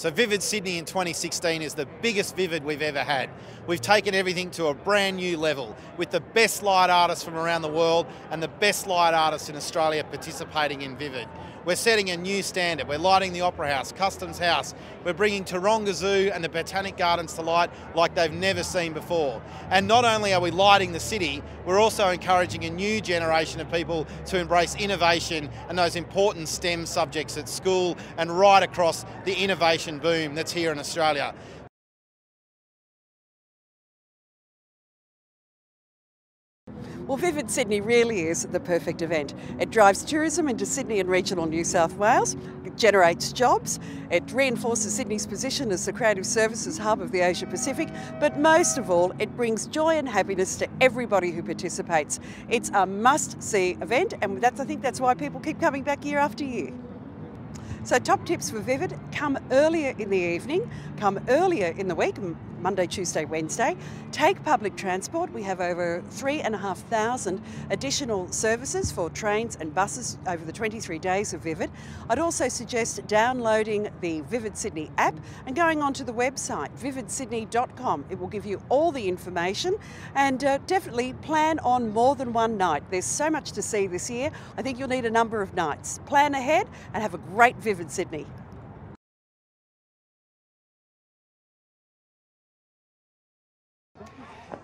So Vivid Sydney in 2016 is the biggest Vivid we've ever had. We've taken everything to a brand new level with the best light artists from around the world and the best light artists in Australia participating in Vivid. We're setting a new standard. We're lighting the Opera House, Customs House. We're bringing Taronga Zoo and the Botanic Gardens to light like they've never seen before. And not only are we lighting the city, we're also encouraging a new generation of people to embrace innovation and those important STEM subjects at school and right across the innovation boom that's here in Australia. Well, Vivid Sydney really is the perfect event. It drives tourism into Sydney and regional New South Wales, it generates jobs, it reinforces Sydney's position as the creative services hub of the Asia Pacific, but most of all, it brings joy and happiness to everybody who participates. It's a must see event, and that's, I think that's why people keep coming back year after year. So, top tips for Vivid come earlier in the evening, come earlier in the week, Monday, Tuesday, Wednesday. Take public transport. We have over 3,500 additional services for trains and buses over the 23 days of Vivid. I'd also suggest downloading the Vivid Sydney app and going onto the website, vividsydney.com. It will give you all the information and uh, definitely plan on more than one night. There's so much to see this year. I think you'll need a number of nights. Plan ahead and have a great Vivid Sydney.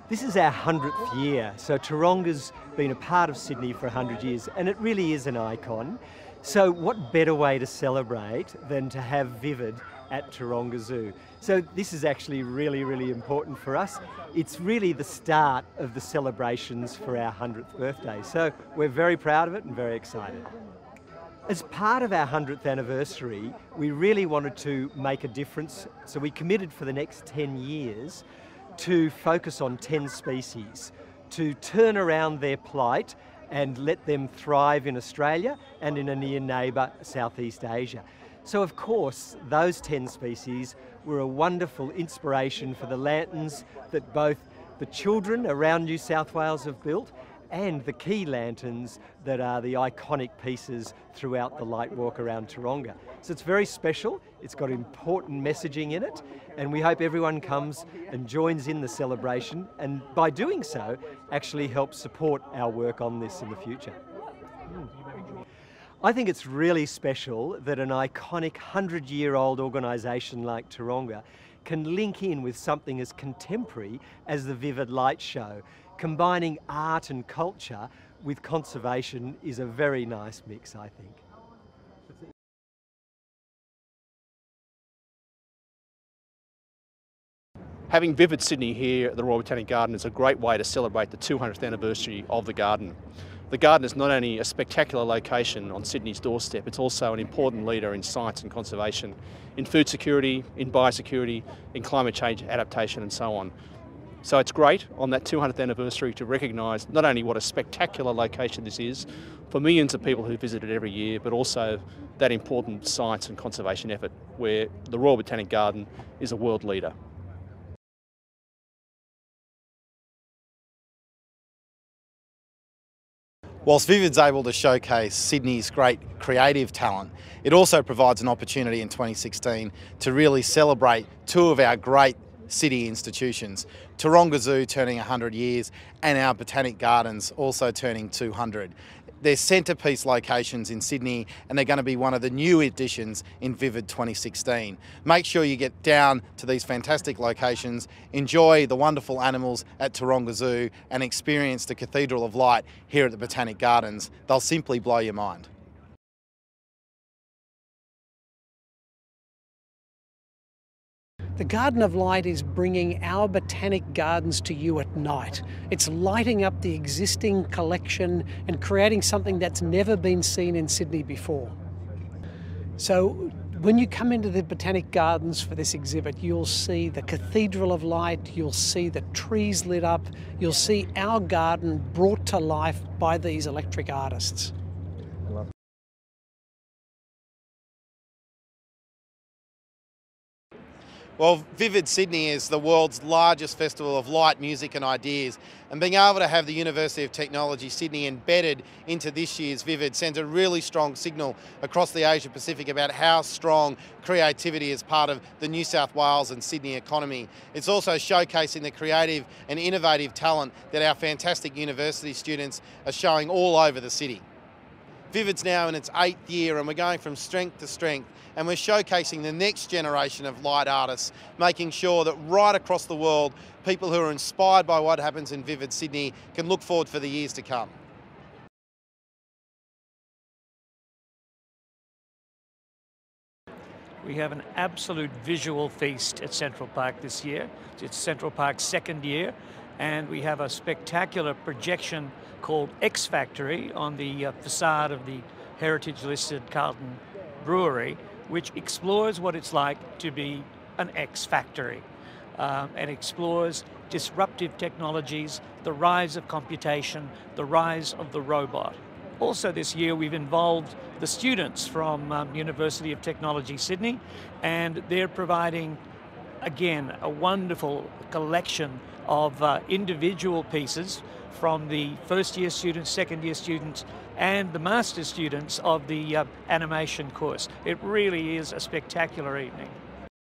This is our 100th year, so Taronga's been a part of Sydney for 100 years, and it really is an icon. So what better way to celebrate than to have Vivid at Taronga Zoo? So this is actually really, really important for us. It's really the start of the celebrations for our 100th birthday, so we're very proud of it and very excited. As part of our 100th anniversary, we really wanted to make a difference, so we committed for the next 10 years to focus on 10 species, to turn around their plight and let them thrive in Australia and in a near neighbour, Southeast Asia. So of course, those 10 species were a wonderful inspiration for the lanterns that both the children around New South Wales have built and the key lanterns that are the iconic pieces throughout the light walk around Taronga. So it's very special, it's got important messaging in it, and we hope everyone comes and joins in the celebration, and by doing so, actually helps support our work on this in the future. Hmm. I think it's really special that an iconic 100 year old organisation like Taronga can link in with something as contemporary as the Vivid Light Show combining art and culture with conservation is a very nice mix, I think. Having Vivid Sydney here at the Royal Botanic Garden is a great way to celebrate the 200th anniversary of the garden. The garden is not only a spectacular location on Sydney's doorstep, it's also an important leader in science and conservation, in food security, in biosecurity, in climate change adaptation and so on. So it's great on that 200th anniversary to recognise not only what a spectacular location this is for millions of people who visit it every year, but also that important science and conservation effort where the Royal Botanic Garden is a world leader. Whilst Vivid's able to showcase Sydney's great creative talent, it also provides an opportunity in 2016 to really celebrate two of our great city institutions. Taronga Zoo turning 100 years and our Botanic Gardens also turning 200. They're centrepiece locations in Sydney and they're going to be one of the new additions in Vivid 2016. Make sure you get down to these fantastic locations, enjoy the wonderful animals at Taronga Zoo and experience the Cathedral of Light here at the Botanic Gardens. They'll simply blow your mind. The Garden of Light is bringing our botanic gardens to you at night. It's lighting up the existing collection and creating something that's never been seen in Sydney before. So when you come into the Botanic Gardens for this exhibit, you'll see the Cathedral of Light, you'll see the trees lit up, you'll see our garden brought to life by these electric artists. Well, Vivid Sydney is the world's largest festival of light, music, and ideas. And being able to have the University of Technology Sydney embedded into this year's Vivid sends a really strong signal across the Asia Pacific about how strong creativity is part of the New South Wales and Sydney economy. It's also showcasing the creative and innovative talent that our fantastic university students are showing all over the city. Vivid's now in its eighth year and we're going from strength to strength and we're showcasing the next generation of light artists, making sure that right across the world, people who are inspired by what happens in Vivid Sydney can look forward for the years to come. We have an absolute visual feast at Central Park this year. It's Central Park's second year, and we have a spectacular projection called X Factory on the uh, facade of the heritage listed Carlton Brewery, which explores what it's like to be an X factory um, and explores disruptive technologies, the rise of computation, the rise of the robot. Also this year we've involved the students from um, University of Technology Sydney and they're providing again a wonderful collection of uh, individual pieces from the first year students, second year students, and the master students of the uh, animation course. It really is a spectacular evening.